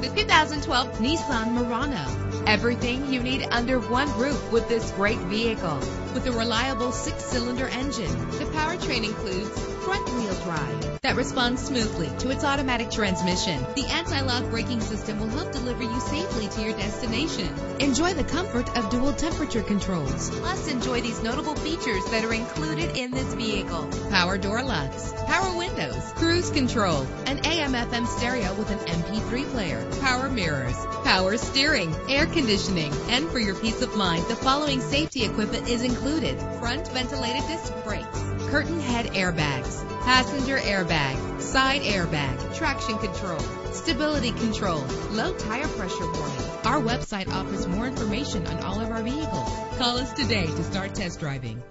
2012 Nissan Murano. Everything you need under one roof with this great vehicle. With a reliable six-cylinder engine, the powertrain includes front-wheel drive that responds smoothly to its automatic transmission. The anti-lock braking system will help deliver you safely to your destination. Enjoy the comfort of dual temperature controls. Plus, enjoy these notable features that are included in this vehicle. Power door locks, power windows, cruise control, an AM FM stereo with an MP3 player, power mirrors, power steering, air conditioning, and for your peace of mind, the following safety equipment is included. Front ventilated disc brakes, curtain head airbags, passenger airbag, side airbag, traction control, stability control, low tire pressure warning. Our website offers more information on all of our vehicles. Call us today to start test driving.